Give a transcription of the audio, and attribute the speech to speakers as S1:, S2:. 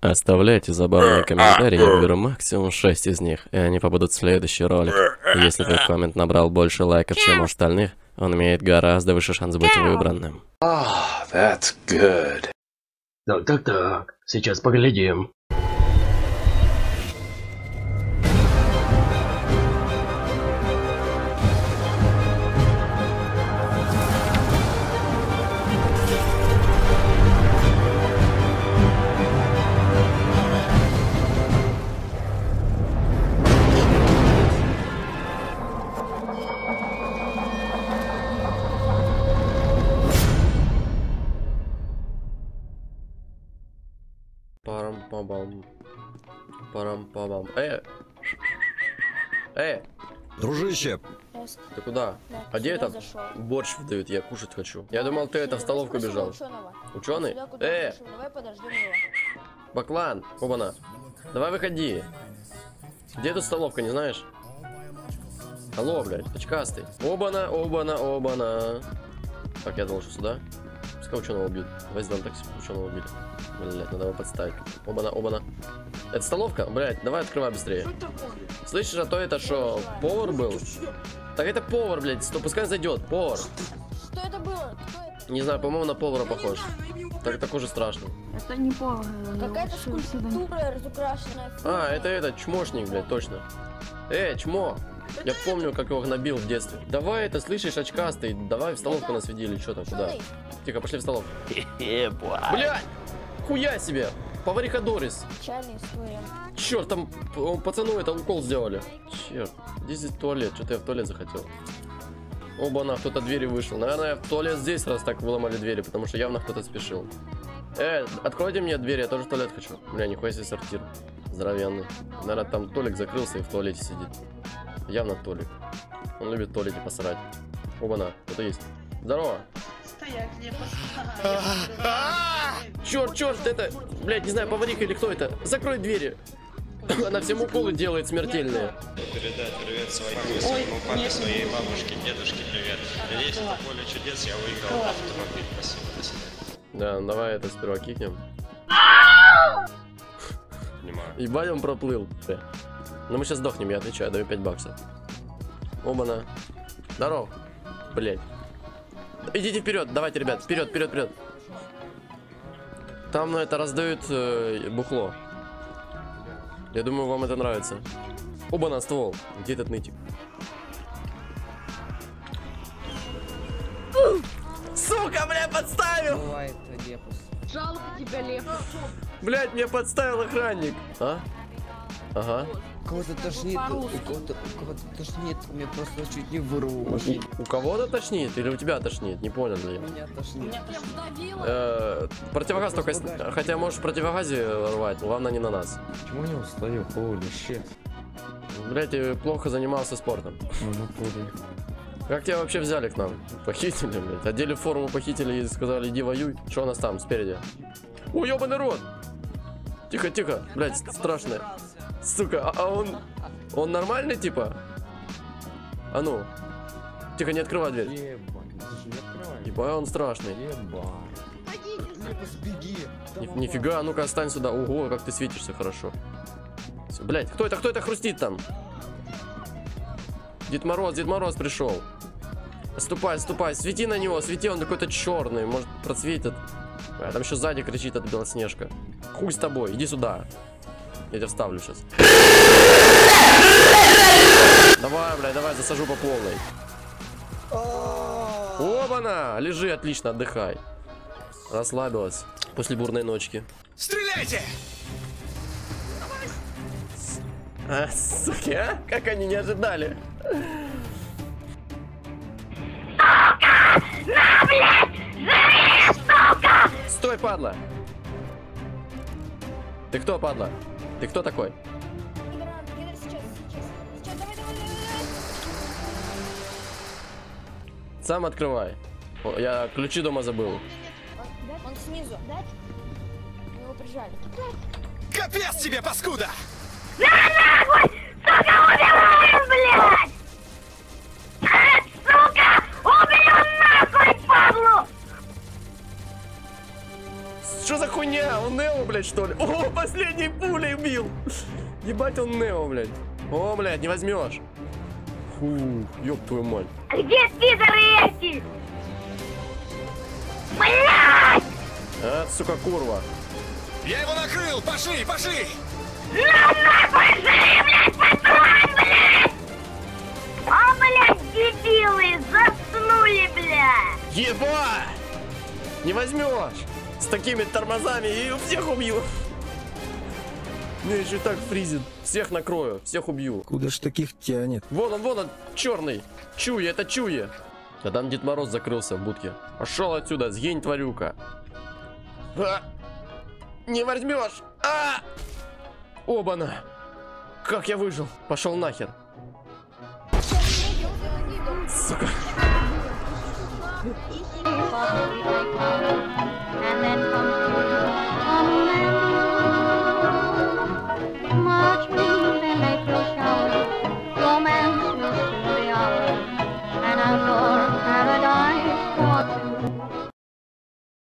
S1: Оставляйте забавные комментарии, я выберу максимум 6 из них, и они попадут в следующий ролик. Если твой коммент набрал больше лайков, чем у остальных, он имеет гораздо выше шанс быть выбранным.
S2: Ah, that's good.
S3: Так, так, так. Сейчас поглядим.
S1: Парам-пабам. Парам-пабам. Э! Э!
S4: Дружище,
S1: Ты куда?
S5: Да,
S1: А где это?
S5: зашел.
S1: Борщ выдают, я кушать хочу. Я думал, ты это в столовку бежал.
S5: ученого.
S1: Ученый? Э!
S5: он зашел. Давай подождем его.
S1: Баклан, оба-на. Давай выходи. Где тут столовка, не знаешь? Алло, блядь, очкастый. Оба-на, оба-на, оба-на. Так, я что сюда. Пускай ученого убьют. Давай сделаем так, чтобы ученого убили. Блядь, надо его подставить. Оба-на, оба-на. Это столовка? Блядь, давай открывай быстрее. Слышишь, а то это что, повар был? Так это повар, блядь, сто, пускай зайдет, повар.
S5: Что это было? Это?
S1: Не знаю, по-моему, на повара похож. Так такой же страшный.
S6: Это не повар.
S5: Какая-то скульптура разукрашенная.
S1: А, это этот, чмошник, блядь, точно. Э, чмо! Я помню, как его гнобил в детстве. Давай это, слышишь, очкастый, давай в столовку нас веди или что там, куда? Тихо, пошли в столовку. Блядь! Хуя себе! Повариха Дорис!
S5: печальная история.
S1: Черт, там пацану это укол сделали. Черт, где здесь туалет? Что-то я в туалет захотел. Оба-на, кто-то двери вышел. Наверное, в туалет здесь, раз так выломали двери, потому что явно кто-то спешил. Э, откройте мне дверь, я тоже в туалет хочу. Бля, нихуя себе сортир. Здоровенный. Наверное, там Толик закрылся и в туалете сидит. Явно Толик. Он любит туалете посрать. Оба-на, кто-то есть. Здорово.
S7: Стоять, не.
S1: Черт, черт, это, блядь, не знаю, повариха или кто это. Закрой двери. Она всем уколы делает смертельные.
S8: передать привет своей
S7: Ой,
S8: своему папе, своей бабушке, дедушке привет. Надеюсь, на поле чудес я выиграл автомобиль. Спасибо, до свидания.
S1: Да, давай это сперва кикнем.
S8: Понимаю.
S1: Ебать, он проплыл. Ну мы сейчас сдохнем, я отвечаю, даю 5 баксов. Оба-на. Здоров. Блять. Идите вперед, давайте, ребят, вперед, вперед, вперед. Там на это раздают э, бухло. Я думаю, вам это нравится. Оба-на, ствол. Где этот нытик? Сука, бля, подставил!
S9: Бывает, Лепус.
S6: Жалко тебя, Лев.
S1: Блять, меня подставил охранник. А? Ага.
S9: Кого-то тошнит, у кого-то, у кого-то тошнит, мне просто чуть не вырвало.
S1: У кого-то тошнит или у тебя тошнит? Не понял, блин.
S9: Меня тошнит.
S1: Э, противогаз только... Хотя можешь в противогазе рвать, главное не на нас.
S10: Почему не устаю? Holy shit.
S1: Блять, ты плохо занимался спортом.
S10: Ну, натуре.
S1: Как тебя вообще взяли к нам? Похитили, блядь. Одели форму похитили и сказали, иди воюй. Что у нас там, спереди? О, ебаный рот! Тихо, тихо, блять, страшно. Сука, а, а он... Он нормальный, типа? А ну. Тихо, не открывай дверь.
S10: Ебать, даже не открывай.
S1: Ебать, он страшный.
S10: Ебать.
S1: Нифига, а ну-ка, остань сюда. Ого, как ты светишься хорошо. Блять, кто это, кто это хрустит там? Дед Мороз, Дед Мороз пришел. Ступай, ступай, свети на него, свети, он какой-то черный, может просветит. А, там еще сзади кричит эта Белоснежка. Хуй с тобой, иди сюда. Я тебя вставлю сейчас. Давай, блядь, давай, засажу по полной. Оба-на! Лежи, отлично, отдыхай. Расслабилась после бурной ночки.
S2: Стреляйте!
S1: А, суки, а? Как они не ожидали? Стой, падла! Ты кто, падла? Ты кто такой?
S5: Гранат, кидай сейчас, сейчас. Сейчас, давай, давай, давай, давай.
S1: Сам открывай. О, я ключи дома забыл.
S5: Он, снизу. Мы его прижали.
S2: Капец тебе, паскуда!
S1: Что за хуйня? Он Нео, блядь, что ли? О, последней пулей убил! Ебать он Нео, блядь. О, блядь, не возьмешь. Фу, ёб твою мать.
S2: Где пидоры эти?
S1: А, сука, курва.
S8: Я его накрыл! Пошли, пошли!
S2: А, блядь, дебилы, заснули, блядь!
S1: Еба! Не возьмешь! С такими тормозами и всех убью! Мне еще так фризит. Всех накрою, всех убью.
S11: Куда ж таких тянет?
S1: Вон он, вон он, черный. Чуя, это чуя. А там Дед Мороз закрылся в будке. Пошел отсюда, сгинь, тварюка. А! Не возьмешь! А! Оба-на! Как я выжил? Пошел нахер. Сука.
S2: And then come